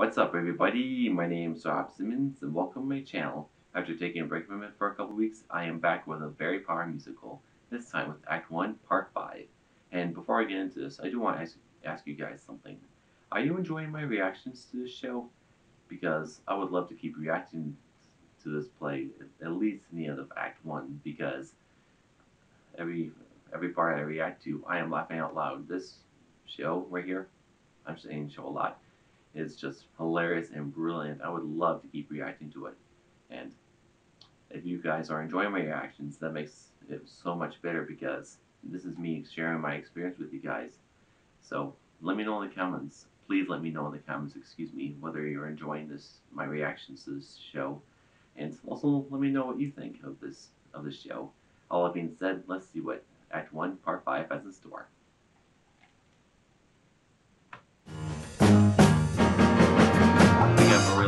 What's up, everybody? My name is Rob Simmons, and welcome to my channel. After taking a break from it for a couple weeks, I am back with a very Potter musical, this time with Act 1, Part 5. And before I get into this, I do want to ask, ask you guys something. Are you enjoying my reactions to this show? Because I would love to keep reacting to this play, at least in the end of Act 1, because every every part I react to, I am laughing out loud. This show right here, I'm saying show a lot, is just hilarious and brilliant. I would love to keep reacting to it. And if you guys are enjoying my reactions, that makes it so much better because this is me sharing my experience with you guys. So let me know in the comments. Please let me know in the comments, excuse me, whether you're enjoying this my reactions to this show. And also let me know what you think of this of this show. All that being said, let's see what Act 1, Part 5 has in store.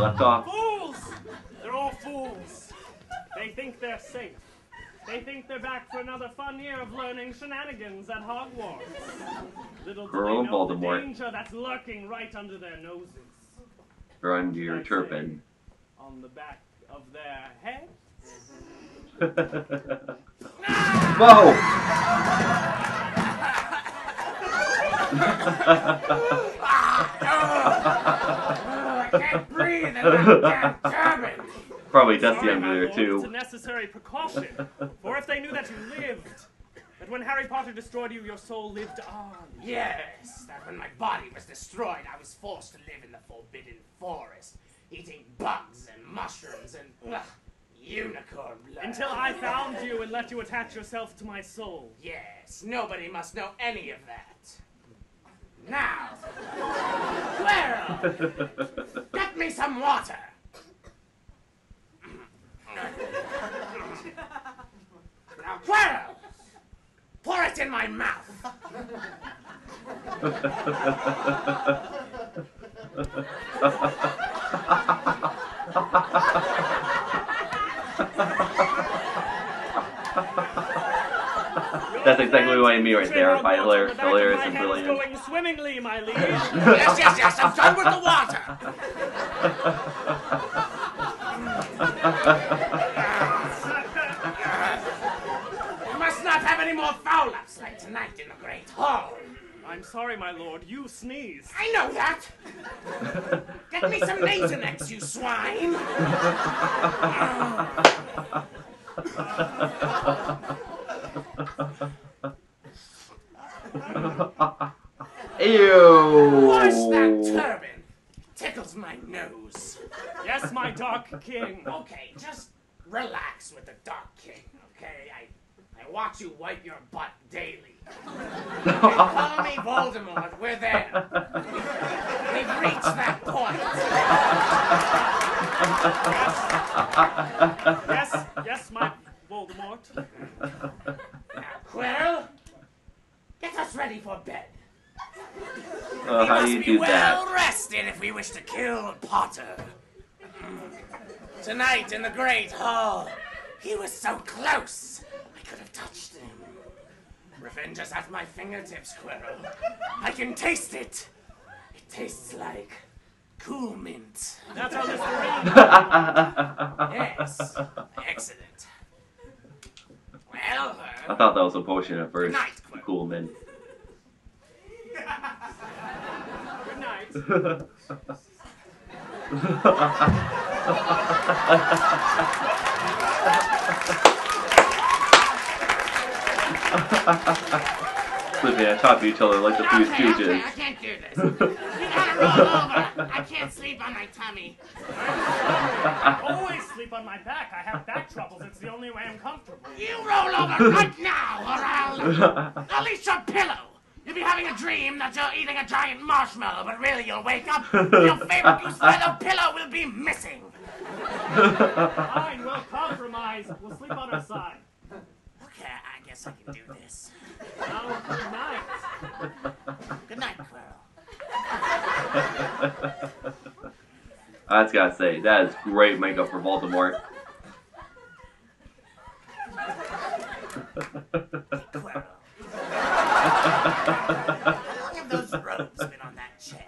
Left off. Fools! They're all fools. They think they're safe. They think they're back for another fun year of learning shenanigans at Hogwarts. Little do they know the Voldemort. danger that's lurking right under their noses. Or under your I'd turban. On the back of their head. Whoa! I can't breathe in that damn turban. Probably dusty Sorry, under my there lord, It's a too. necessary precaution. For if they knew that you lived, that when Harry Potter destroyed you, your soul lived on. Yes, that when my body was destroyed, I was forced to live in the Forbidden Forest, eating bugs and mushrooms and ugh, unicorn blood. Until I found you and let you attach yourself to my soul. Yes, nobody must know any of that. Now, Quirrell, get me some water. Now, Quirrell, pour it in my mouth. That's exactly what I mean right there. By hilarious, hilarious and brilliant. Going swimmingly, my liege. Yes, yes, yes, I'm done with the water. We must not have any more foul-ups like tonight in the Great Hall. I'm sorry, my lord. You sneezed. I know that. Get me some Nasonex, you swine. Wash that Ew! turban. Tickles my nose. Yes, my dark king. Okay, just relax with the Dark King, okay? I, I watch you wipe your butt daily. Call me Voldemort. We're there. We've reached that point. Yes, yes, my Voldemort. Now, Quirrell, get us ready for bed. Uh, we how must do you be do well that? rested if we wish to kill Potter. Tonight in the Great Hall, he was so close, I could have touched him. Revenge is at my fingertips, Quirrell. I can taste it. It tastes like cool mint. That's how Listerine. Yes, excellent. Well, I uh, thought that was a potion at first. Night, Cool, man. Good night. Flipping on top of each other like the Three okay, okay, Stooges. I can't do this. You gotta roll over. I can't sleep on my tummy. I always sleep on my back. I have back troubles. It's the only way I'm comfortable. You roll over right now, or I'll. I'll eat your pillow. You'll be having a dream that you're eating a giant marshmallow, but really you'll wake up. And your favorite goose feather pillow will be missing. Fine, we'll compromise. We'll sleep on our side. Okay, I guess I can do this. Oh, now, good night. Good night, Quirrell. I just gotta say, that is great makeup for Voldemort. Quirrell. How long have those robes been on that chair?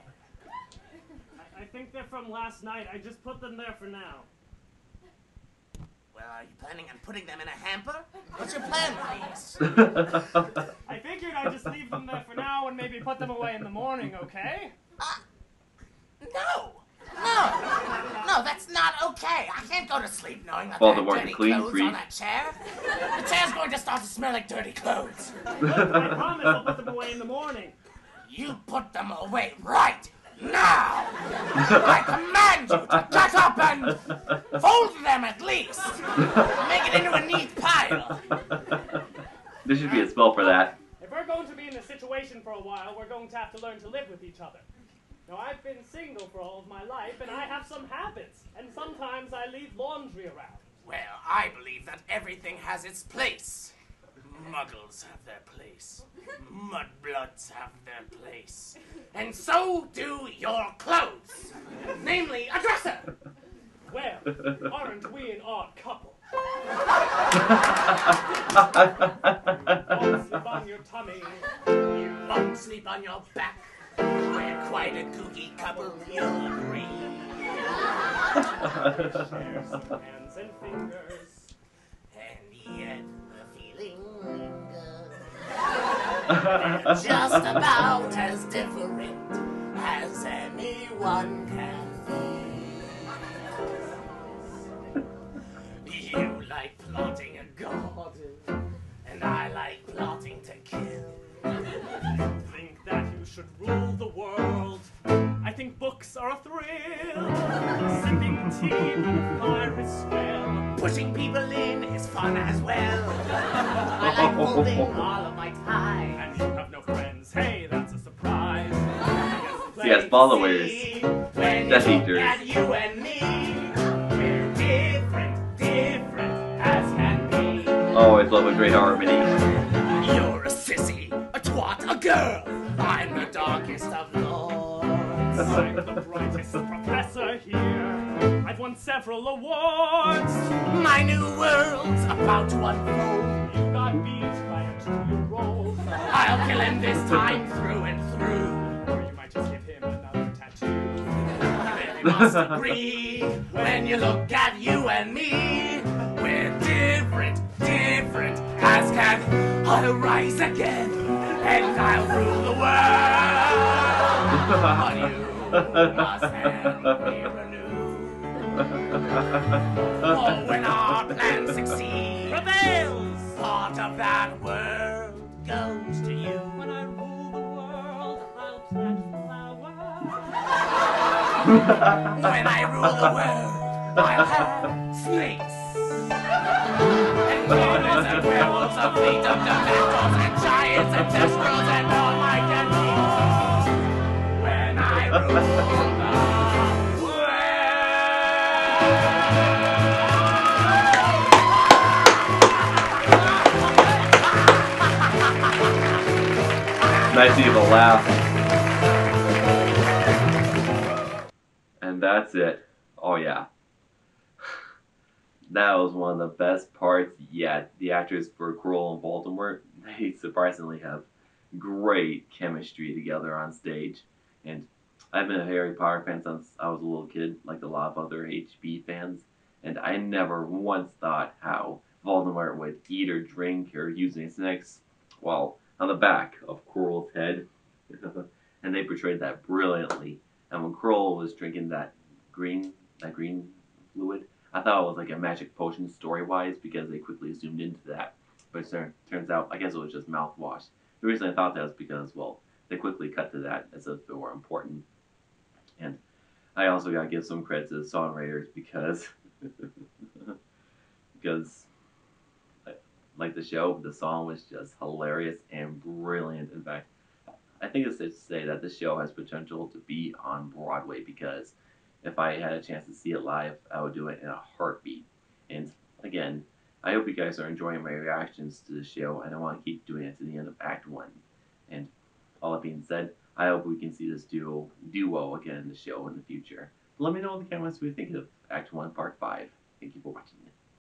I, I think they're from last night. I just put them there for now. Well, are you planning on putting them in a hamper? What's your plan, please? I figured I'd just leave them there for now and maybe put them away in the morning, okay? No! No! No, that's not okay. I can't go to sleep knowing that Well, there the are more dirty clean clothes freak. on that chair. The chair's going to start to smell like dirty clothes. I promise I'll put them away in the morning. You put them away right now! I command you to get up and fold them at least! Make it into a neat pile! there should be a spell for that. If we're going to be in a situation for a while, we're going to have to learn to live with each other. Now, I've been single for all of my life, and I have some habits, and sometimes I leave laundry around. Well, I believe that everything has its place. Muggles have their place. Mudbloods have their place. And so do your clothes. Namely, a dresser. Well, aren't we an odd couple? Don't sleep on your tummy. You won't sleep on your back. We're quite a kooky couple, you'll agree. Hands and fingers. And yet the feeling lingers. They're just about as different as anyone can should rule the world. I think books are a thrill. Sipping tea when the fire is swell. Pushing people in is fun as well. I like folding all of my time. And you have no friends. Hey, that's a surprise. He has followers. When Death you Eaters. at you and me, we're different, different as can be. Oh, Always love a great harmony. You're brightest professor here. I've won several awards. My new world's about to unfold. You got beat by a two-year-old. I'll kill him this time through and through. Or you might just give him another tattoo. We must agree when you look at you and me. We're different, different as can. I'll rise again and I'll rule the world. But you Oh, when our plan succeeds, Prevails! part of that world goes to you. When I rule the world, I'll plant flowers. When I rule the world, I'll have snakes. And demons and werewolves, a fleet of dementors and giants and desperals and Nice to have a laugh. And that's it. Oh yeah. That was one of the best parts yet. The actors for Quirrell and Voldemort, they surprisingly have great chemistry together on stage. And I've been a Harry Potter fan since I was a little kid, like a lot of other HP fans. And I never once thought how Voldemort would eat or drink or use any snacks. Well, on the back of Quirrell's head. and they portrayed that brilliantly. And when Quirrell was drinking that green that green fluid, I thought it was like a magic potion story wise because they quickly zoomed into that. But it turns out I guess it was just mouthwash. The reason I thought that was because well, they quickly cut to that as if it were important. I also gotta give some credit to the songwriters because because like the show, the song was just hilarious and brilliant. In fact, I think it's safe to say that this show has potential to be on Broadway because if I had a chance to see it live, I would do it in a heartbeat. And again, I hope you guys are enjoying my reactions to the show, and I want to keep doing it to the end of Act One. And all that being said, I hope we can see this duo duo again in the show in the future. Let me know in the comments what you think of Act One, Part Five. Thank you for watching.